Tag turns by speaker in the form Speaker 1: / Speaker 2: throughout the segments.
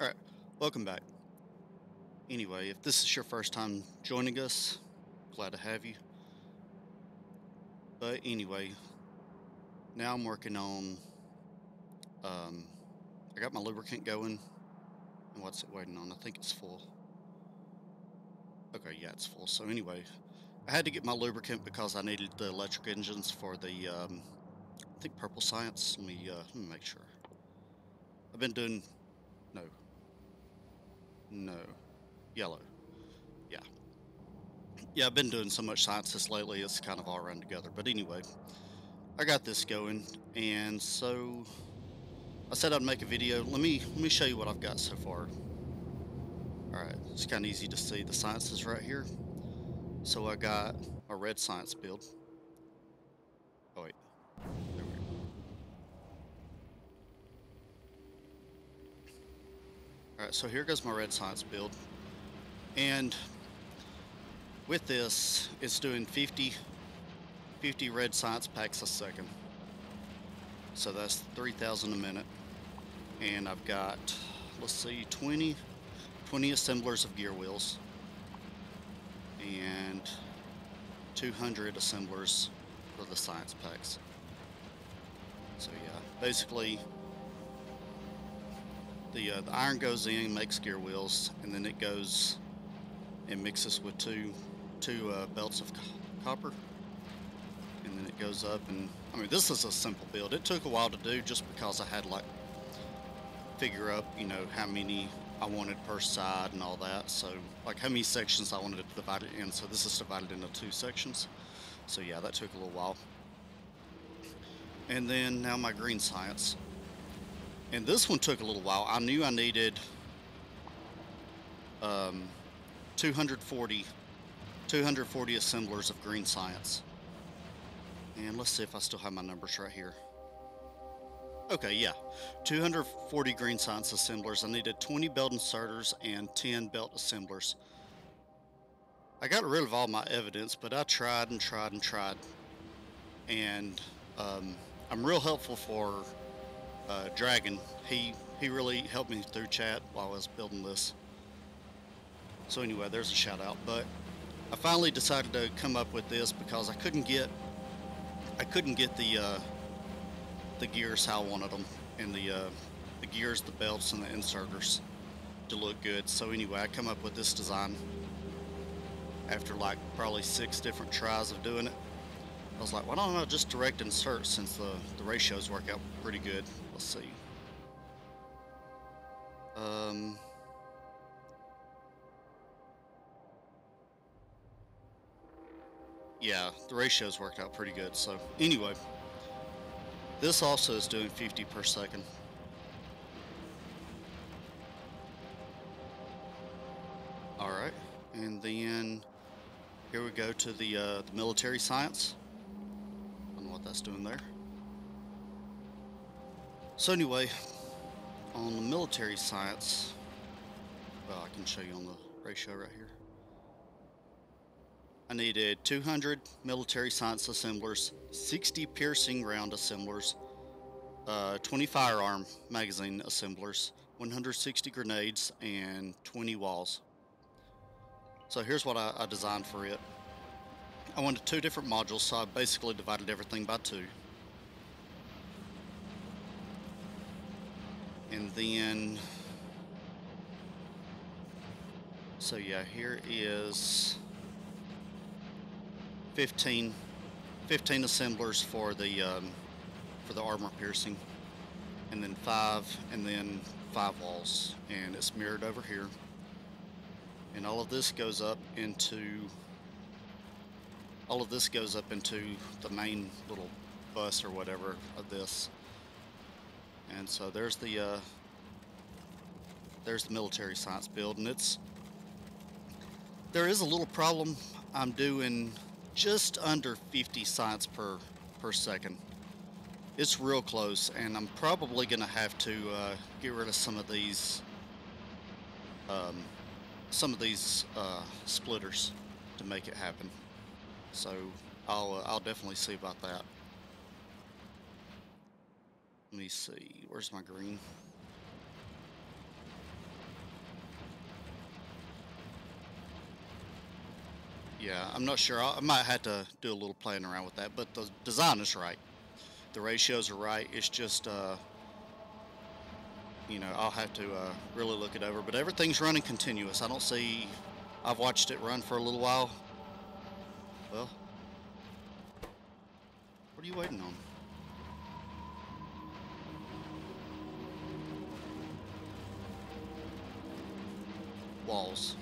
Speaker 1: Alright, welcome back. Anyway, if this is your first time joining us, glad to have you. But anyway, now I'm working on, um, I got my lubricant going. And what's it waiting on? I think it's full. Okay, yeah, it's full. So anyway, I had to get my lubricant because I needed the electric engines for the, um, I think Purple Science. Let me, uh, let me make sure. I've been doing, no, no, yellow, yeah. Yeah, I've been doing so much science lately, it's kind of all run together. But anyway, I got this going, and so I said I'd make a video. Let me let me show you what I've got so far. All right, it's kind of easy to see. The sciences right here. So I got a red science build. Oh wait, there we go. All right, so here goes my red science build, and with this, it's doing 50, 50 red science packs a second. So that's 3,000 a minute. And I've got, let's see, 20, 20 assemblers of gear wheels. And 200 assemblers for the science packs. So yeah, basically, the, uh, the iron goes in, makes gear wheels, and then it goes and mixes with two two uh, belts of co- copper. And then it goes up and I mean this is a simple build. It took a while to do just because I had like figure up you know how many I wanted per side and all that. So like how many sections I wanted to divide it in. So this is divided into two sections. So yeah that took a little while. And then now my green science and this one took a little while I knew I needed um, 240 240 assemblers of green science. And let's see if I still have my numbers right here. Okay, yeah. 240 green science assemblers. I needed 20 belt inserters and 10 belt assemblers. I got rid of all my evidence, but I tried and tried and tried. And um, I'm real helpful for uh, Dragon. He, he really helped me through chat while I was building this. So anyway, there's a shout out. But I finally decided to come up with this because I couldn't get I couldn't get the uh, the gears how I wanted them and the uh, the gears, the belts, and the inserters to look good. So anyway, I come up with this design after like probably six different tries of doing it. I was like, why don't I just direct insert since the, the ratios work out pretty good. Let's see. Um, yeah, the ratios worked out pretty good. So anyway, this also is doing 50 per second. All right, and then here we go to the, uh, the military science. I don't know what doing there. So anyway, on the military science, well, I can show you on the ratio right here. I needed 200 military science assemblers, 60 piercing round assemblers, uh, 20 firearm magazine assemblers, 160 grenades, and 20 walls. So here's what I, I designed for it. I wanted two different modules, so I basically divided everything by two. And then, so yeah, here is 15, 15 assemblers for the um, for the armor piercing, and then five, and then five walls, and it's mirrored over here. And all of this goes up into all of this goes up into the main little bus or whatever of this. And so there's the uh, there's the military science building. it's there is a little problem. I'm doing just under 50 science per per second. It's real close, and I'm probably going to have to uh, get rid of some of these um, some of these uh, splitters to make it happen. So I'll uh, I'll definitely see about that. Let me see. Where's my green? Yeah, I'm not sure. I might have to do a little playing around with that, but the design is right. The ratios are right. It's just, uh, you know, I'll have to uh, really look it over. But everything's running continuous. I don't see, I've watched it run for a little while. Well, what are you waiting on? Walls.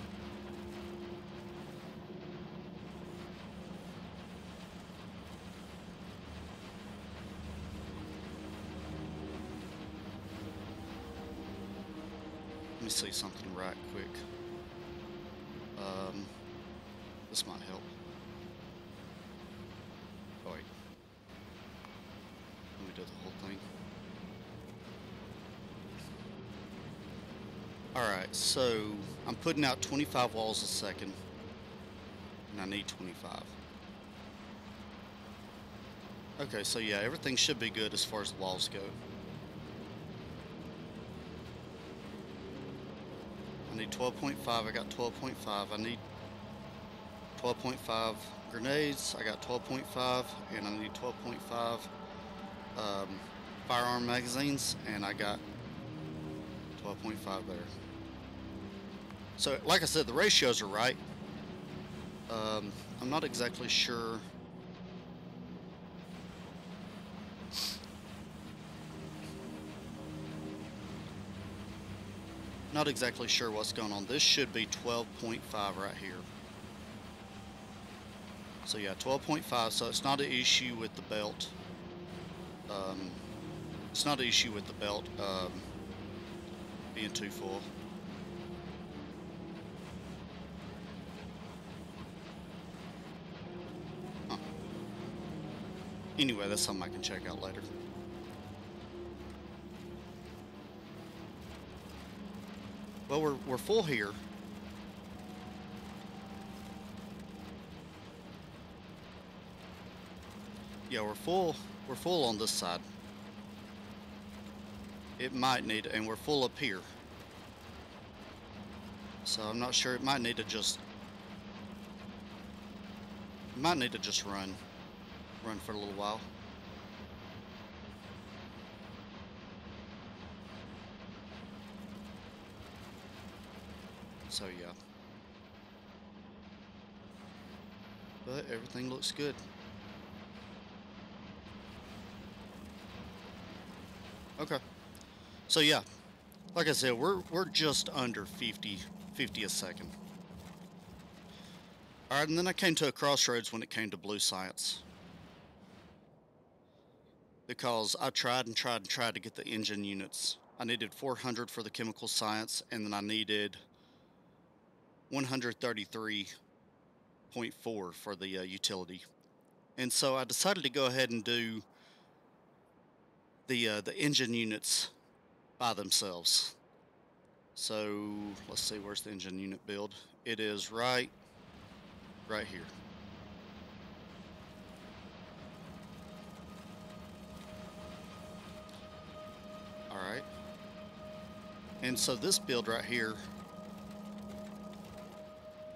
Speaker 1: Let me see something right quick. Um, this might help. Oh wait. Let me do the whole thing. Alright, so I'm putting out 25 walls a second. And I need 25. Okay, so yeah, everything should be good as far as the walls go. I need 12.5, I got 12.5. I need 12.5 grenades, I got 12.5, and I need 12.5 um, firearm magazines, and I got 12.5 there. So, like I said, the ratios are right. Um, I'm not exactly sure. Not exactly sure what's going on. This should be 12.5 right here. So yeah, 12.5, so it's not an issue with the belt. Um, it's not an issue with the belt um, being too full. Huh. Anyway, that's something I can check out later. Well, we're, we're full here. Yeah, we're full. We're full on this side. It might need, and we're full up here. So I'm not sure. It might need to just. Might need to just run, run for a little while. So yeah. But everything looks good. Okay. So yeah, like I said, we're we're just under 50, 50 a second. All right, and then I came to a crossroads when it came to blue science. Because I tried and tried and tried to get the engine units. I needed 400 for the chemical science, and then I needed 133.4 for the uh, utility. And so I decided to go ahead and do the uh, the engine units by themselves. So let's see, where's the engine unit build? It is right, right here. All right. And so this build right here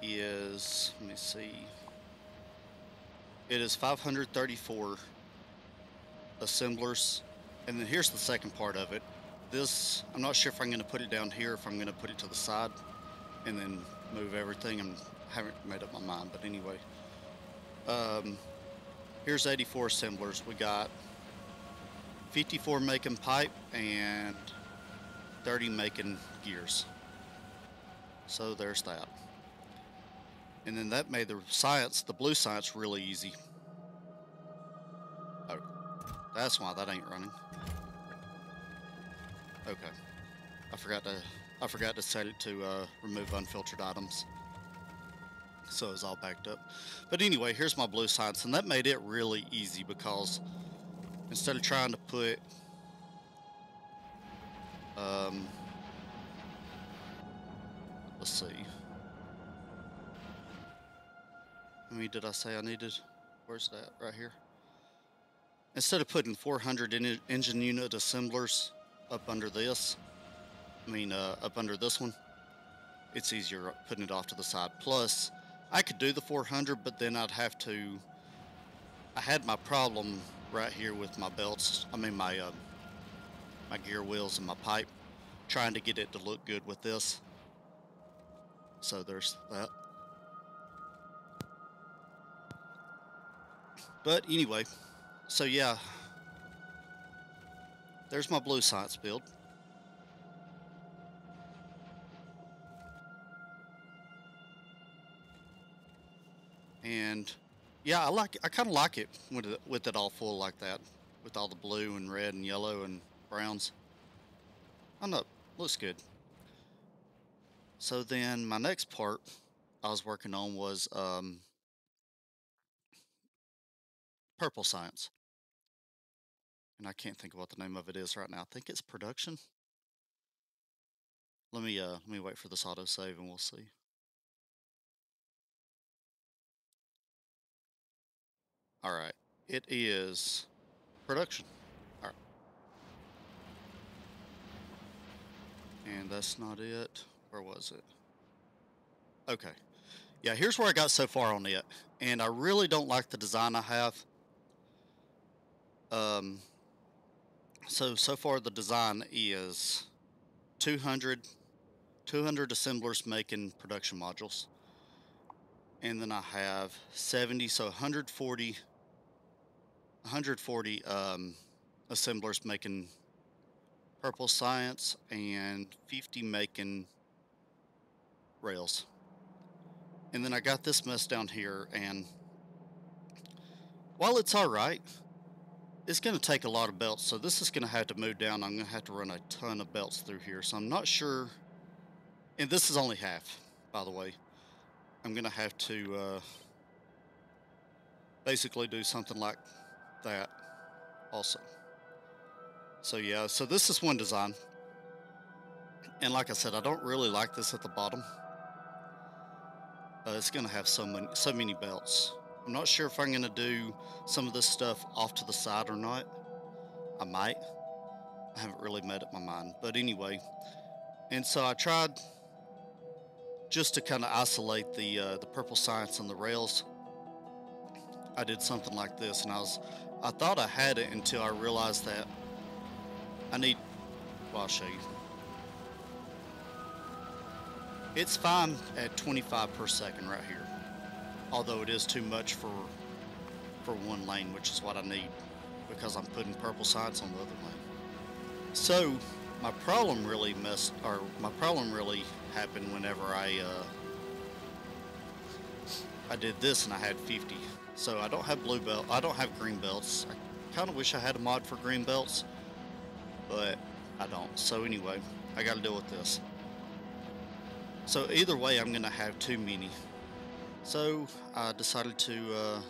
Speaker 1: is, let me see, it is 534 assemblers. And then here's the second part of it. This, I'm not sure if I'm going to put it down here, if I'm going to put it to the side and then move everything. I haven't made up my mind, but anyway. Um, here's 84 assemblers. We got 54 making pipe and 30 making gears. So there's that. And then that made the science, the blue science, really easy. Oh, that's why that ain't running. Okay. I forgot to, I forgot to set it to uh, remove unfiltered items. So it's all backed up. But anyway, here's my blue science, and that made it really easy because instead of trying to put um, let's see I mean, did I say I needed? Where's that? Right here. Instead of putting 400 in engine unit assemblers up under this, I mean, uh, up under this one, it's easier putting it off to the side. Plus, I could do the 400, but then I'd have to. I had my problem right here with my belts. I mean my uh, my gear wheels and my pipe, trying to get it to look good with this. So there's that. But anyway, so yeah, there's my blue science build. And yeah, I like I kind of like it with it, with it all full like that, with all the blue and red and yellow and browns. I know, looks good. So then my next part I was working on was um, purple science. And I can't think of what the name of it is right now. I think it's production. Let me uh let me wait for this auto save and we'll see. All right. It is production. All right. And that's not it. Where was it? Okay. Yeah, here's where I got so far on it. And I really don't like the design I have. Um, so, so far the design is 200, 200 assemblers making production modules. And then I have 70, so 140, 140 um, assemblers making purple science and 50 making rails. And then I got this mess down here and while it's all right, it's going to take a lot of belts. So this is going to have to move down. I'm going to have to run a ton of belts through here. So I'm not sure. And this is only half, by the way. I'm going to have to uh, basically do something like that also. So yeah, so this is one design. And like I said, I don't really like this at the bottom. Uh, it's going to have so many, so many belts. I'm not sure if I'm going to do some of this stuff off to the side or not. I might. I haven't really made up my mind. But anyway, and so I tried just to kind of isolate the uh, the purple science on the rails. I did something like this, and I was I thought I had it until I realized that I need. Well, I'll show you. It's fine at 25 per second right here although it is too much for for one lane, which is what I need because I'm putting purple science on the other lane. So my problem really messed, or my problem really happened whenever I uh, I did this and I had 50. So I don't have blue belt, I don't have green belts. I kind of wish I had a mod for green belts, but I don't. So anyway, I got to deal with this. So either way, I'm gonna have too many so I decided to. Uh...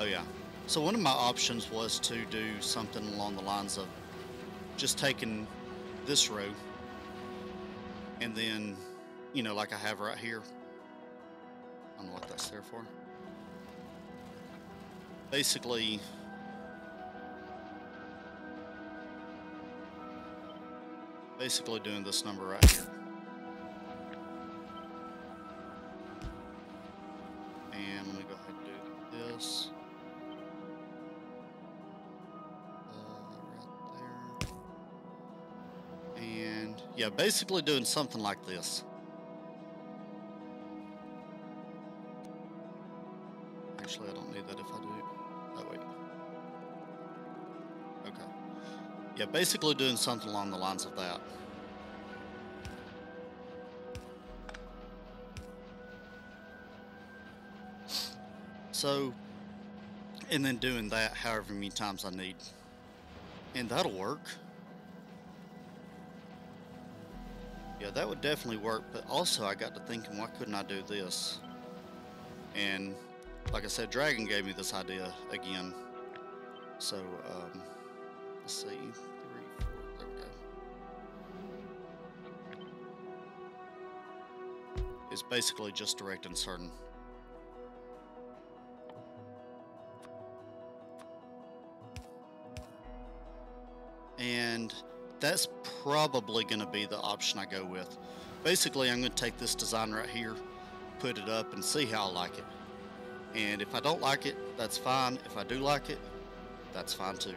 Speaker 1: Oh yeah. So one of my options was to do something along the lines of just taking this row and then, you know, like I have right here. I don't know what that's there for. Basically, basically doing this number right here. Yeah, basically doing something like this. Actually, I don't need that if I do. Oh, wait. Okay. Yeah, basically doing something along the lines of that. So, and then doing that however many times I need. And that'll work. Yeah, that would definitely work, but also I got to thinking, why couldn't I do this? And like I said, Dragon gave me this idea again. So, um, let's see, three, four, there we go. It's basically just direct inserting. And that's probably going to be the option I go with. basically, I'm going to take this design right here, put it up, and see how I like it. And if I don't like it, that's fine. If I do like it, that's fine too.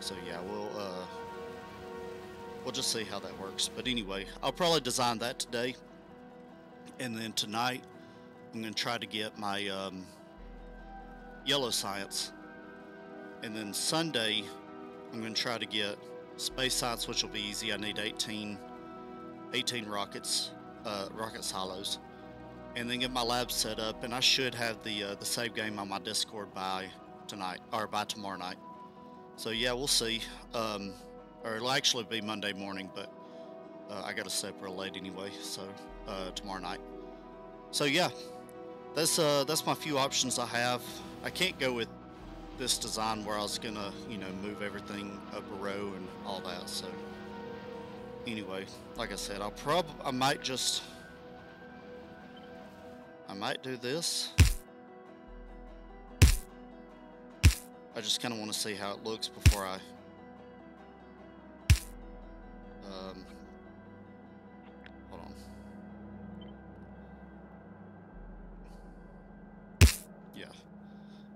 Speaker 1: So yeah, we'll uh, we'll just see how that works. But anyway, I'll probably design that today, and then tonight I'm going to try to get my um, yellow science, and then Sunday I'm going to try to get space science, which will be easy. I need 18, 18 rockets, uh, rocket silos, and then get my lab set up. And I should have the uh, the save game on my Discord by tonight or by tomorrow night. So yeah, we'll see. Um, or it'll actually be Monday morning, but uh, I got to up real late anyway. So uh, tomorrow night. So yeah, that's uh, that's my few options I have. I can't go with this design where I was gonna, you know, move everything up a row and all that. So anyway, like I said, I'll prob I might just I might do this. I just kind of want to see how it looks before I um, hold on. Yeah.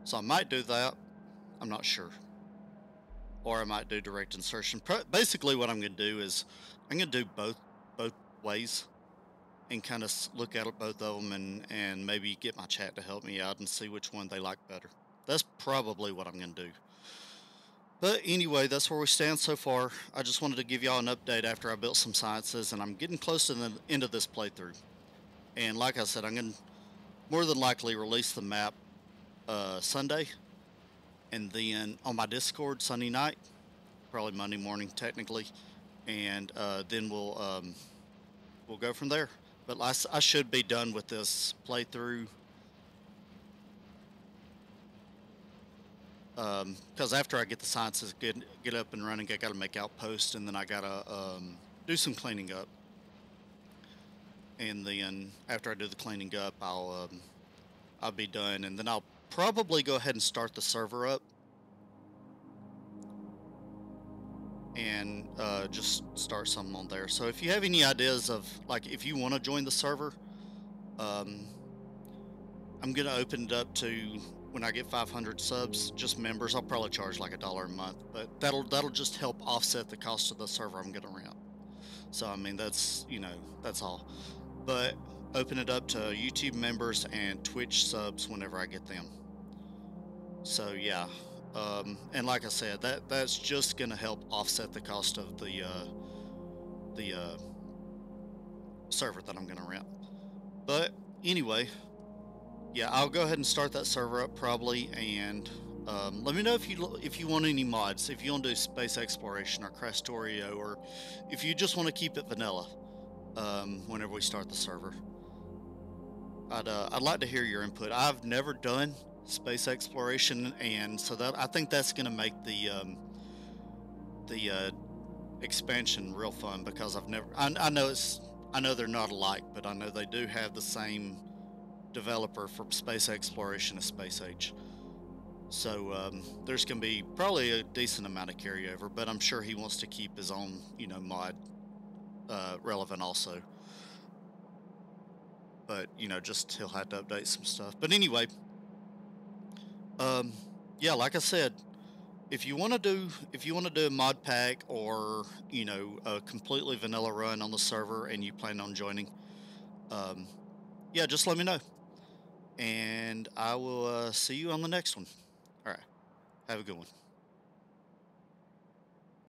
Speaker 1: So I might do that. I'm not sure. Or I might do direct insertion. Basically, what I'm going to do is I'm going to do both both ways and kind of look at both of them and, and maybe get my chat to help me out and see which one they like better. That's probably what I'm going to do. But anyway, that's where we stand so far. I just wanted to give y'all an update after I built some sciences, and I'm getting close to the end of this playthrough. And like I said, I'm going to more than likely release the map uh, Sunday, and then on my Discord Sunday night, probably Monday morning technically, and uh, then we'll um, we'll go from there. But I, I should be done with this playthrough because um, after I get the sciences get get up and running, I got to make outposts, and then I got to um, do some cleaning up. And then after I do the cleaning up, I'll um, I'll be done, and then I'll probably go ahead and start the server up, and uh, just start something on there. So if you have any ideas of like if you want to join the server, um, I'm gonna open it up to when I get 500 subs, just members, I'll probably charge like a dollar a month, but that'll that'll just help offset the cost of the server I'm gonna rent. So I mean that's you know that's all. But open it up to YouTube members and Twitch subs whenever I get them. So yeah, um, and like I said, that that's just gonna help offset the cost of the uh, the uh, server that I'm gonna rent. But anyway, yeah, I'll go ahead and start that server up probably, and um, let me know if you if you want any mods, if you want to do space exploration or Krastorio, or if you just want to keep it vanilla. Um, whenever we start the server, I'd uh, I'd like to hear your input. I've never done space exploration, and so that I think that's going to make the um, the uh, expansion real fun because I've never. I, I know it's I know they're not alike, but I know they do have the same developer for space exploration of Space Age. So um, there's going to be probably a decent amount of carryover, but I'm sure he wants to keep his own, you know, mod uh, relevant also. But you know, just he'll have to update some stuff. But anyway, um, yeah, like I said, if you want to do if you want to do a mod pack or you know a completely vanilla run on the server and you plan on joining, um, yeah, just let me know and I will uh, see you on the next one. All right. Have a good one.